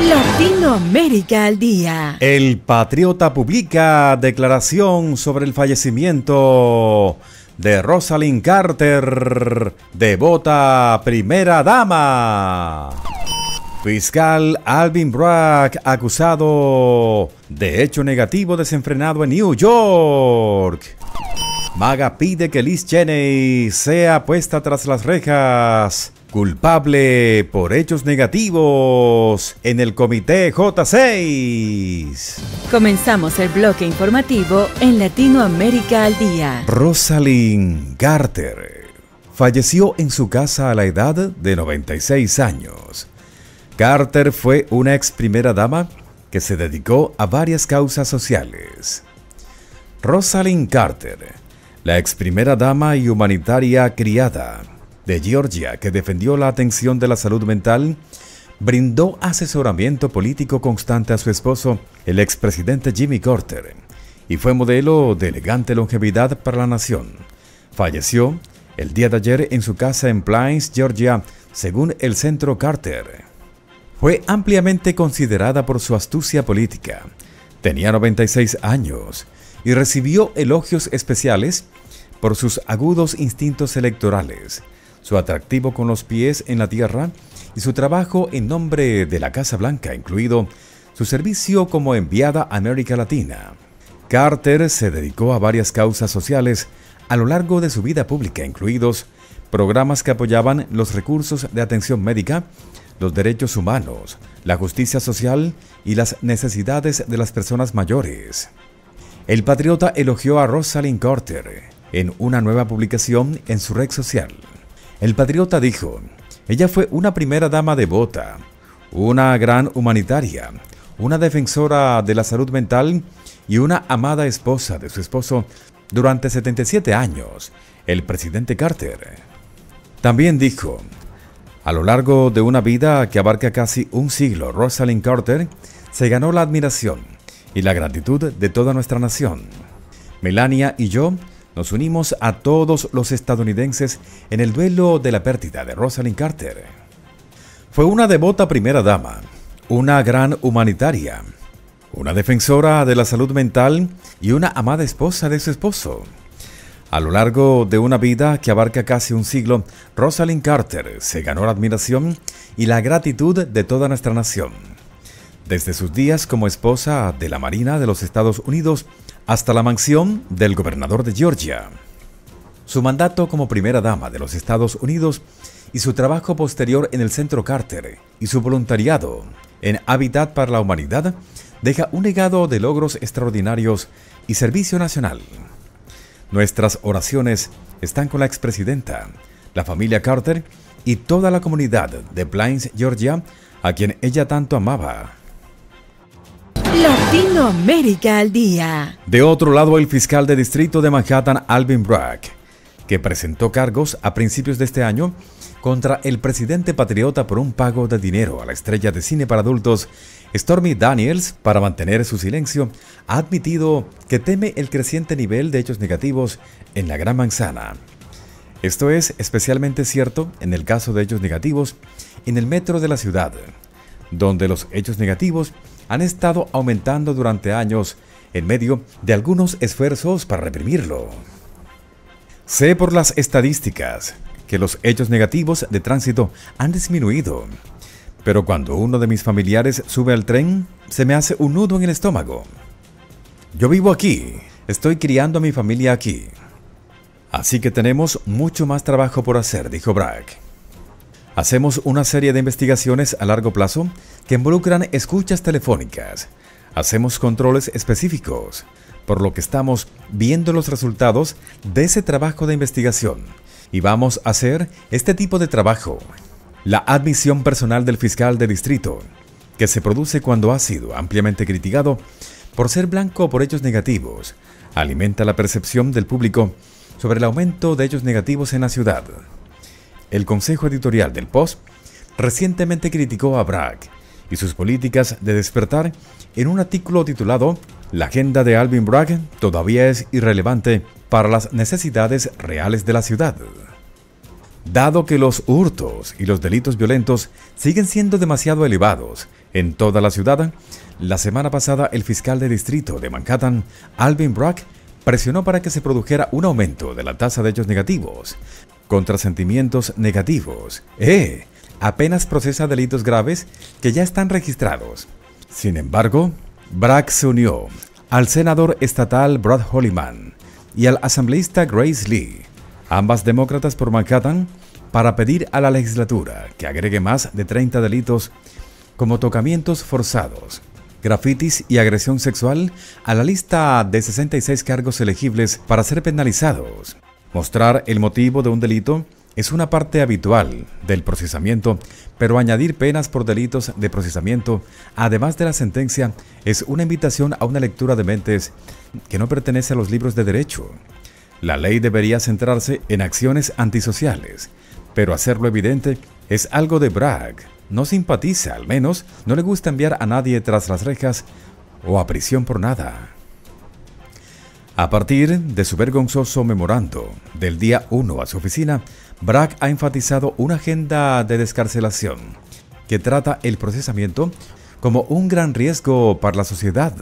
Latinoamérica al día. El Patriota publica declaración sobre el fallecimiento de Rosalind Carter, devota primera dama. Fiscal Alvin Bragg acusado de hecho negativo desenfrenado en New York. Maga pide que Liz Cheney sea puesta tras las rejas, culpable por hechos negativos en el Comité J6. Comenzamos el bloque informativo en Latinoamérica al día. Rosalind Carter falleció en su casa a la edad de 96 años. Carter fue una ex primera dama que se dedicó a varias causas sociales. Rosalind Carter la ex primera dama y humanitaria criada de Georgia que defendió la atención de la salud mental, brindó asesoramiento político constante a su esposo, el expresidente Jimmy Carter, y fue modelo de elegante longevidad para la nación. Falleció el día de ayer en su casa en Plains, Georgia, según el Centro Carter. Fue ampliamente considerada por su astucia política. Tenía 96 años y recibió elogios especiales por sus agudos instintos electorales, su atractivo con los pies en la tierra y su trabajo en nombre de la Casa Blanca, incluido su servicio como enviada a América Latina. Carter se dedicó a varias causas sociales a lo largo de su vida pública, incluidos programas que apoyaban los recursos de atención médica, los derechos humanos, la justicia social y las necesidades de las personas mayores. El patriota elogió a Rosalind Carter, en una nueva publicación en su red social. El patriota dijo, ella fue una primera dama devota, una gran humanitaria, una defensora de la salud mental y una amada esposa de su esposo durante 77 años, el presidente Carter. También dijo, a lo largo de una vida que abarca casi un siglo, Rosalind Carter se ganó la admiración y la gratitud de toda nuestra nación. Melania y yo nos unimos a todos los estadounidenses en el duelo de la pérdida de Rosalind Carter. Fue una devota primera dama, una gran humanitaria, una defensora de la salud mental y una amada esposa de su esposo. A lo largo de una vida que abarca casi un siglo, Rosalind Carter se ganó la admiración y la gratitud de toda nuestra nación. Desde sus días como esposa de la Marina de los Estados Unidos hasta la mansión del gobernador de Georgia. Su mandato como primera dama de los Estados Unidos y su trabajo posterior en el Centro Carter y su voluntariado en Habitat para la Humanidad deja un legado de logros extraordinarios y servicio nacional. Nuestras oraciones están con la expresidenta, la familia Carter y toda la comunidad de Plains, Georgia, a quien ella tanto amaba. Latinoamérica al día. De otro lado, el fiscal de distrito de Manhattan, Alvin Bragg, que presentó cargos a principios de este año contra el presidente patriota por un pago de dinero a la estrella de cine para adultos, Stormy Daniels, para mantener su silencio, ha admitido que teme el creciente nivel de hechos negativos en la Gran Manzana. Esto es especialmente cierto en el caso de hechos negativos en el metro de la ciudad, donde los hechos negativos han estado aumentando durante años en medio de algunos esfuerzos para reprimirlo. Sé por las estadísticas que los hechos negativos de tránsito han disminuido, pero cuando uno de mis familiares sube al tren, se me hace un nudo en el estómago. Yo vivo aquí, estoy criando a mi familia aquí. Así que tenemos mucho más trabajo por hacer, dijo Bragg. Hacemos una serie de investigaciones a largo plazo que involucran escuchas telefónicas. Hacemos controles específicos, por lo que estamos viendo los resultados de ese trabajo de investigación. Y vamos a hacer este tipo de trabajo. La admisión personal del fiscal de distrito, que se produce cuando ha sido ampliamente criticado por ser blanco por hechos negativos, alimenta la percepción del público sobre el aumento de hechos negativos en la ciudad. El consejo editorial del Post recientemente criticó a Bragg y sus políticas de despertar en un artículo titulado La agenda de Alvin Bragg todavía es irrelevante para las necesidades reales de la ciudad. Dado que los hurtos y los delitos violentos siguen siendo demasiado elevados en toda la ciudad, la semana pasada el fiscal de distrito de Manhattan, Alvin Brock, presionó para que se produjera un aumento de la tasa de hechos negativos, contra sentimientos negativos. ¡Eh! Apenas procesa delitos graves que ya están registrados. Sin embargo, Brack se unió al senador estatal Brad Holliman y al asambleísta Grace Lee, ambas demócratas por Manhattan, para pedir a la legislatura que agregue más de 30 delitos como tocamientos forzados, grafitis y agresión sexual a la lista de 66 cargos elegibles para ser penalizados. Mostrar el motivo de un delito es una parte habitual del procesamiento, pero añadir penas por delitos de procesamiento, además de la sentencia, es una invitación a una lectura de mentes que no pertenece a los libros de derecho. La ley debería centrarse en acciones antisociales, pero hacerlo evidente es algo de Bragg. No simpatiza, al menos, no le gusta enviar a nadie tras las rejas o a prisión por nada. A partir de su vergonzoso memorando del día 1 a su oficina, Bragg ha enfatizado una agenda de descarcelación que trata el procesamiento como un gran riesgo para la sociedad,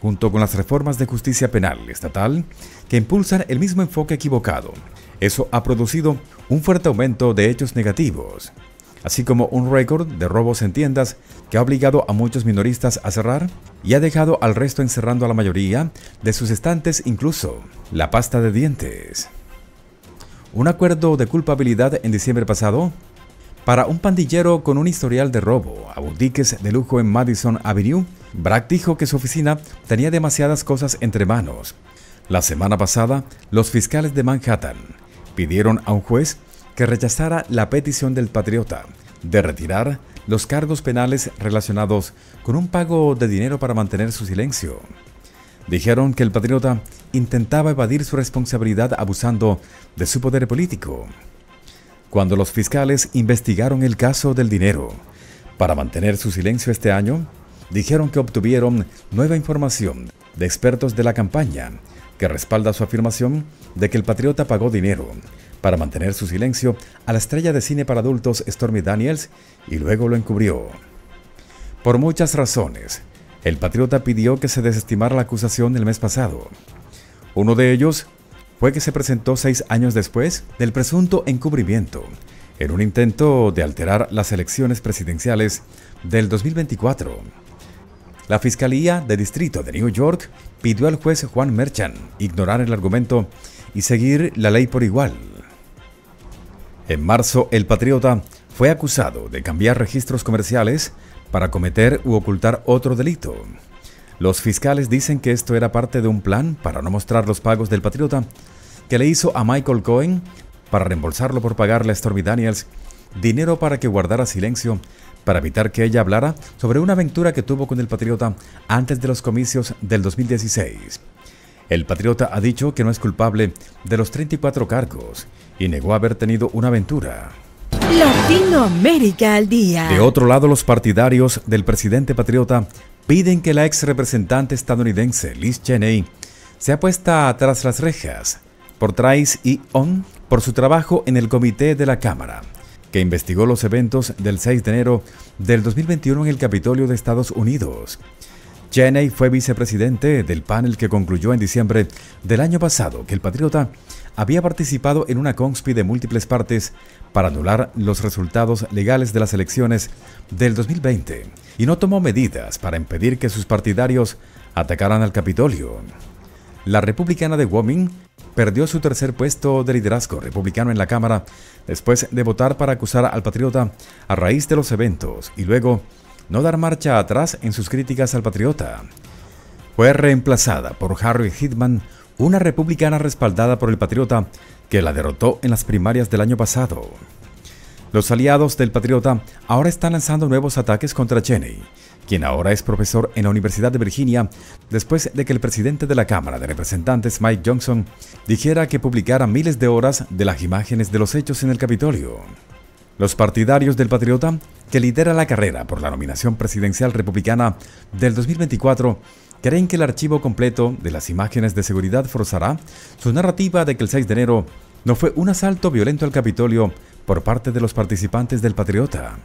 junto con las reformas de justicia penal estatal que impulsan el mismo enfoque equivocado. Eso ha producido un fuerte aumento de hechos negativos, así como un récord de robos en tiendas que ha obligado a muchos minoristas a cerrar y ha dejado al resto encerrando a la mayoría de sus estantes, incluso la pasta de dientes. Un acuerdo de culpabilidad en diciembre pasado para un pandillero con un historial de robo a boutiques de lujo en Madison Avenue, Bragg dijo que su oficina tenía demasiadas cosas entre manos. La semana pasada, los fiscales de Manhattan pidieron a un juez que rechazara la petición del patriota de retirar los cargos penales relacionados con un pago de dinero para mantener su silencio. Dijeron que el patriota intentaba evadir su responsabilidad abusando de su poder político. Cuando los fiscales investigaron el caso del dinero para mantener su silencio este año, dijeron que obtuvieron nueva información de expertos de la campaña que respalda su afirmación de que el patriota pagó dinero para mantener su silencio a la estrella de cine para adultos Stormy Daniels y luego lo encubrió. Por muchas razones, el patriota pidió que se desestimara la acusación el mes pasado. Uno de ellos fue que se presentó seis años después del presunto encubrimiento, en un intento de alterar las elecciones presidenciales del 2024. La Fiscalía de Distrito de New York pidió al juez Juan Merchan ignorar el argumento y seguir la ley por igual. En marzo, el patriota fue acusado de cambiar registros comerciales para cometer u ocultar otro delito. Los fiscales dicen que esto era parte de un plan para no mostrar los pagos del patriota que le hizo a Michael Cohen para reembolsarlo por pagarle a Stormy Daniels dinero para que guardara silencio para evitar que ella hablara sobre una aventura que tuvo con el patriota antes de los comicios del 2016. El patriota ha dicho que no es culpable de los 34 cargos y negó haber tenido una aventura. Latinoamérica al día. De otro lado, los partidarios del presidente patriota piden que la ex representante estadounidense Liz Cheney sea puesta tras las rejas por Trice y On por su trabajo en el comité de la Cámara, que investigó los eventos del 6 de enero del 2021 en el Capitolio de Estados Unidos. Cheney fue vicepresidente del panel que concluyó en diciembre del año pasado que el patriota había participado en una conspi de múltiples partes para anular los resultados legales de las elecciones del 2020 y no tomó medidas para impedir que sus partidarios atacaran al Capitolio. La republicana de Wyoming perdió su tercer puesto de liderazgo republicano en la Cámara después de votar para acusar al patriota a raíz de los eventos y luego no dar marcha atrás en sus críticas al patriota. Fue reemplazada por Harry Hitman, una republicana respaldada por el patriota que la derrotó en las primarias del año pasado. Los aliados del patriota ahora están lanzando nuevos ataques contra Cheney, quien ahora es profesor en la Universidad de Virginia, después de que el presidente de la Cámara de Representantes, Mike Johnson, dijera que publicara miles de horas de las imágenes de los hechos en el Capitolio. Los partidarios del Patriota, que lidera la carrera por la nominación presidencial republicana del 2024, creen que el archivo completo de las imágenes de seguridad forzará su narrativa de que el 6 de enero no fue un asalto violento al Capitolio por parte de los participantes del Patriota.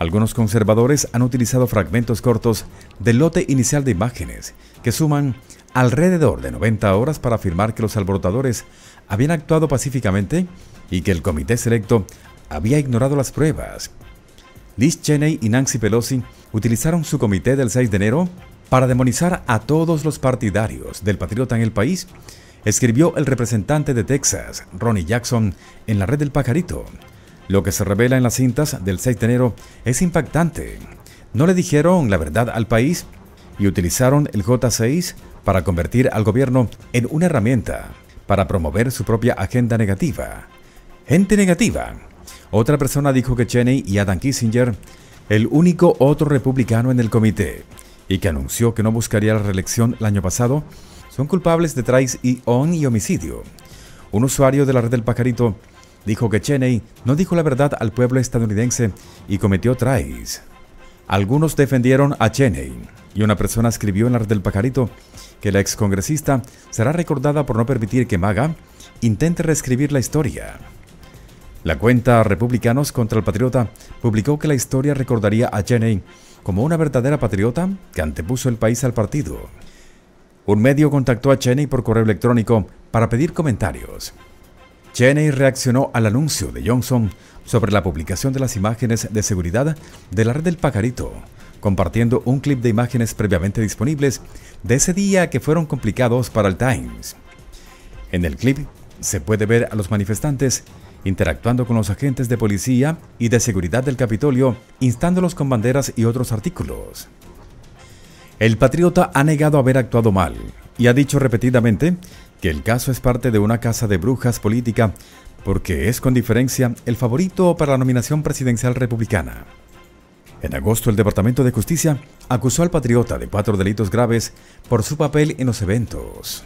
Algunos conservadores han utilizado fragmentos cortos del lote inicial de imágenes que suman alrededor de 90 horas para afirmar que los alborotadores habían actuado pacíficamente y que el comité selecto había ignorado las pruebas. Liz Cheney y Nancy Pelosi utilizaron su comité del 6 de enero para demonizar a todos los partidarios del patriota en el país, escribió el representante de Texas, Ronnie Jackson, en la red del pajarito. Lo que se revela en las cintas del 6 de enero es impactante. No le dijeron la verdad al país y utilizaron el J6 para convertir al gobierno en una herramienta para promover su propia agenda negativa. Gente negativa. Otra persona dijo que Cheney y Adam Kissinger, el único otro republicano en el comité, y que anunció que no buscaría la reelección el año pasado, son culpables de traición y homicidio. Un usuario de la red del pajarito dijo que Cheney no dijo la verdad al pueblo estadounidense y cometió trais. Algunos defendieron a Cheney y una persona escribió en la red del pajarito que la excongresista será recordada por no permitir que Maga intente reescribir la historia. La cuenta Republicanos contra el Patriota publicó que la historia recordaría a Cheney como una verdadera patriota que antepuso el país al partido. Un medio contactó a Cheney por correo electrónico para pedir comentarios. Cheney reaccionó al anuncio de Johnson sobre la publicación de las imágenes de seguridad de la red del pajarito, compartiendo un clip de imágenes previamente disponibles de ese día que fueron complicados para el Times. En el clip se puede ver a los manifestantes interactuando con los agentes de policía y de seguridad del Capitolio, instándolos con banderas y otros artículos. El patriota ha negado haber actuado mal y ha dicho repetidamente que el caso es parte de una casa de brujas política porque es con diferencia el favorito para la nominación presidencial republicana. En agosto el Departamento de Justicia acusó al patriota de cuatro delitos graves por su papel en los eventos.